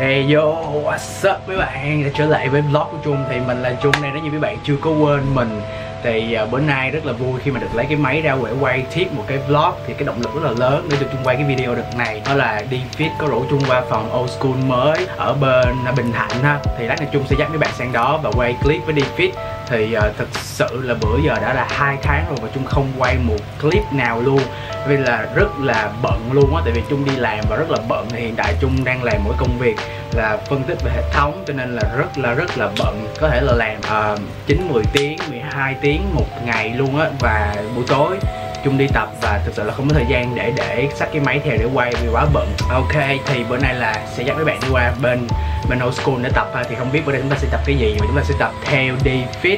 Hey yo, what's up mấy bạn? Đã trở lại với vlog của Trung. Thì mình là Trung này nếu như mấy bạn chưa có quên mình. Thì uh, bữa nay rất là vui khi mà được lấy cái máy ra để quay tiếp một cái vlog. Thì cái động lực rất là lớn để được Trung quay cái video đợt này. Đó là đi fit có rủ Trung qua phòng old school mới ở bên Bình Thạnh ha. Thì lát nữa Trung sẽ dắt mấy bạn sang đó và quay clip với đi fit thì uh, thực sự là bữa giờ đã là hai tháng rồi và chung không quay một clip nào luôn. Vì là rất là bận luôn á tại vì chung đi làm và rất là bận. Thì hiện tại chung đang làm mỗi công việc là phân tích về hệ thống cho nên là rất là rất là bận. Có thể là làm uh, 9 10 tiếng 12 tiếng một ngày luôn á và buổi tối chung đi tập và thực sự là không có thời gian để để xách cái máy theo để quay vì quá bận. Ok thì bữa nay là sẽ dắt mấy bạn đi qua bên bên old school để tập ha thì không biết bữa nay chúng ta sẽ tập cái gì mà chúng ta sẽ tập theo đi fit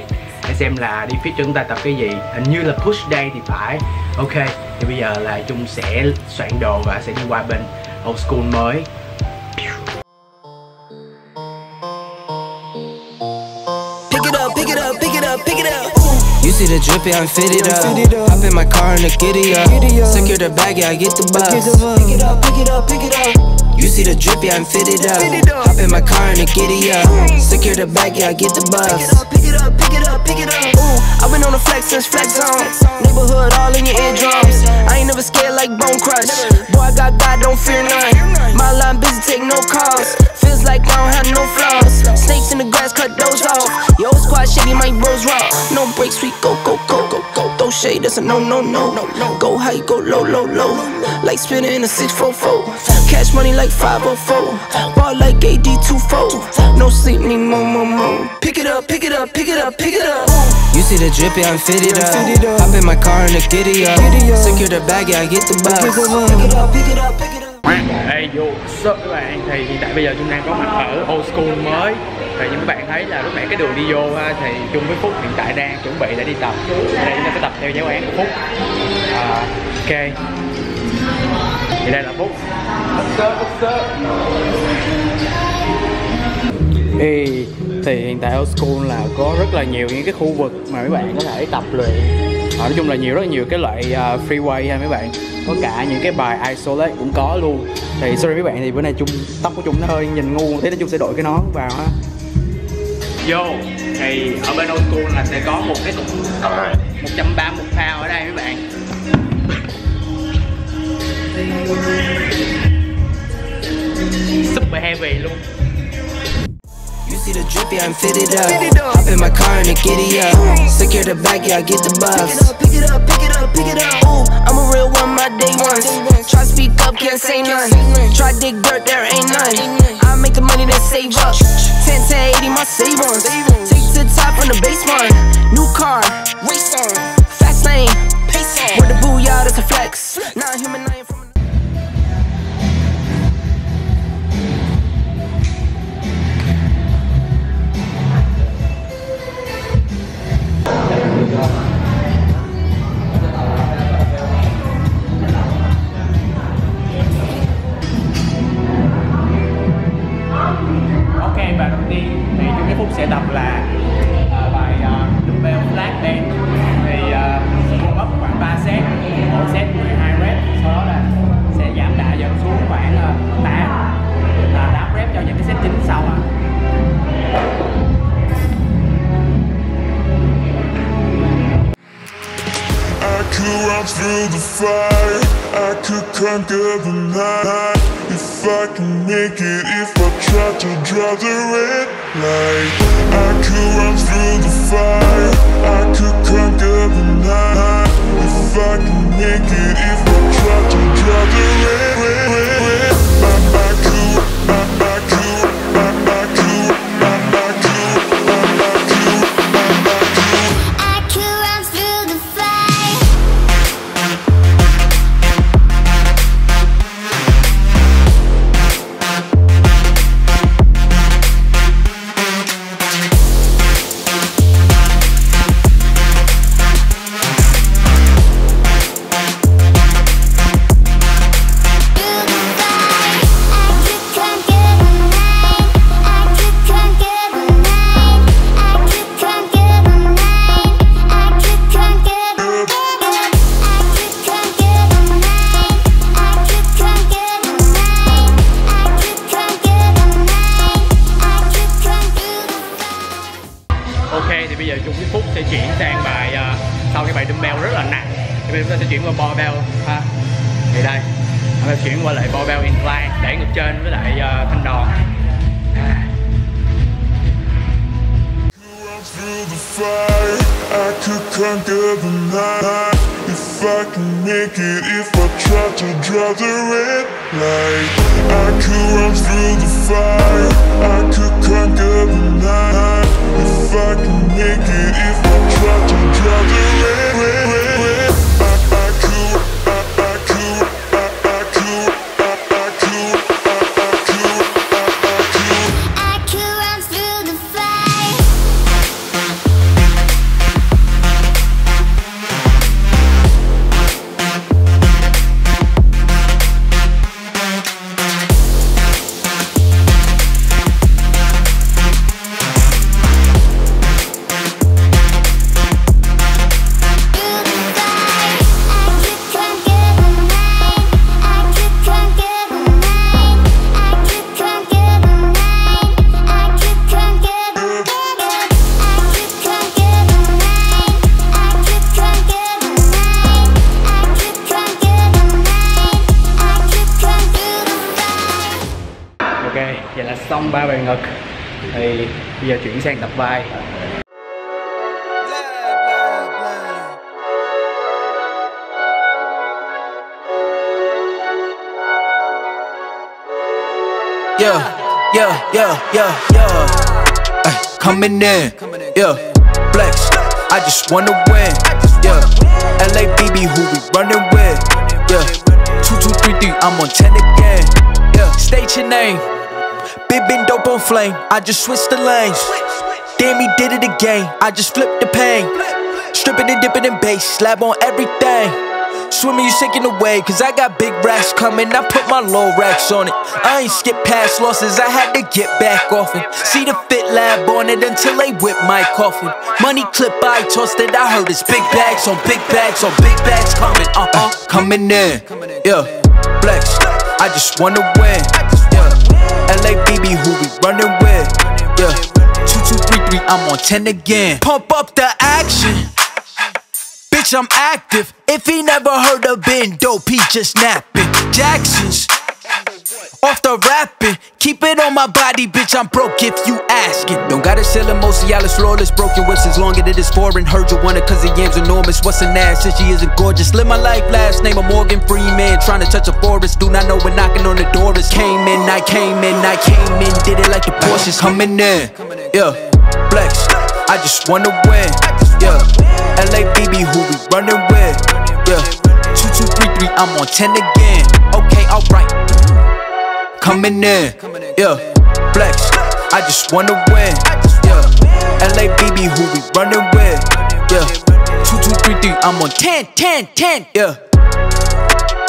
để xem là đi fit chúng ta tập cái gì. Hình như là push day thì phải. Ok thì bây giờ là chung sẽ soạn đồ và sẽ đi qua bên old school mới. Pick it up, pick it up, pick it up, pick it up. You see the drippy, I'm fitted up. Hop in my car and the giddy up. Secure the bag, yeah, I get the bus. Pick it up, pick it up, pick it up. You see the drippy, I'm fitted up. Hop in my car and the giddy up. Secure the bag, yeah, I get the bus. Pick it up, pick it up, pick it up. Ooh, I've been on the flex since flex zone. Neighborhood all in your eardrums. I ain't never scared like bone crush. Boy, I got God, don't fear none. My line busy, take no calls. Feels like I don't have no flaws. Snakes in the grass, cut those off. Yo, squad shady, my bros raw. No breaks, we go, go, go, go, go. Throw shade, that's a no, no, no, no, no. Go high, go low, low, low. Like spinning in a 644. Cash money like 504. Ball like AD24. No sleep, need more, more, more. Pick it up, pick it up, pick it up, pick it up. You see the drippy, I'm fitted up. Hop in my car and the giddy up. Secure the bag, yeah, I get the bus. Pick it up, pick it up, pick it up. Hey yo, what's up các bạn? Thì hiện tại bây giờ chúng đang có mặt ở old school mới. Thì như các bạn thấy là lúc nãy cái đường đi vô ha Thì Trung với Phúc hiện tại đang chuẩn bị để đi tập. Ở đây chúng ta sẽ tập theo giáo án của Phúc. À, Ok. Thì đây là Phúc. What's up, what's up Ê, thì hiện tại old school là có rất là nhiều những cái khu vực mà mấy bạn có thể tập luyện. À, nói chung là nhiều rất là nhiều cái loại uh, freeway ha mấy bạn. Có cả những cái bài isolate cũng có luôn. Thì sorry mấy bạn thì bữa nay chung tóc của chung nó hơi nhìn ngu thế nên chung sẽ đội cái nón vào ha. Vô thì ở bên old school là sẽ có một cái cục 130 pound ở đây mấy bạn. Super heavy luôn see the drippy, I'm fitted up. Hop in my car and the giddy up. Secure the bag, yeah, I get the bus. Pick it up, pick it up, pick it up. Ooh, I'm a real one, my day ones. Try speak up, can't say none. Try dig dirt, there ain't none. I make the money that save up. 10 to 80, my save ones. Take to the top on the base one. New car, race on. Fast lane, pace on. With the booyah, that's a flex. Not human, could through the fire, I could conquer the night. If I can make it, if I try to draw the red light. I could run through the fire, I could conquer the night. If I can make it, if I try to draw the red, red, red, red. thì bây giờ Trung Viết phút sẽ chuyển sang bài uh, sau cái bài dumbbell rất là nặng. Thì bây giờ chúng ta sẽ chuyển qua barbell ha. Thì đây chúng ta chuyển qua lại barbell incline để ngược trên với lại uh, thanh đòn. If I can make it If I try to drive the red light I could run through the fire. I could conquer the night. I can make it, if I try to draw the xong ba bài ngực thì bây giờ chuyển sang tập vai Yeah, yeah, yeah, yeah, yeah. Ay, coming in, yeah. Flex, I just wanna win, yeah. LABB, who we running with, yeah. Two, two, three, three, I'm on 10 again, yeah. State your name, big, been dope on flame. I just switched the lanes. Damn, he did it again. I just flipped the pain. Stripping and dipping in bass, slab on everything. Swimming, you sinking away, cause I got big racks coming. I put my low racks on it. I ain't skip past losses, I had to get back off it. See the fit lab on it until they whip my coffin. Money clip, I tossed it, I heard it's big bags on big bags on big bags coming, uh uh, coming in. Yeah, flex, I just wanna win. LABB, who we running with. Yeah, two, two, three, three, I'm on 10 again. Pump up the action. Bitch, I'm active. If he never heard of Ben Dope, he just napping. Jackson's off the rapping. Keep it on my body, bitch. I'm broke if you asking. Don't gotta sell it, most of y'all is flawless. Broken whips as long as it is foreign. Heard you want it cause the yam's enormous. What's an ass if she isn't gorgeous? Live my life, last name of Morgan Freeman. Trying to touch a forest. Do not know when knocking on the door is. Came in, I came in, I came in. Did it like the Porsches coming in. Yeah, flex. I just wanna win. Yeah, LABB, who we running with. Yeah, two, two, three, three, I'm on 10 again. Okay, alright. Coming in, yeah, flex. I just wanna win. Yeah, LABB, who we running with. Yeah, two, two, three, three, I'm on 10, 10, 10. Yeah.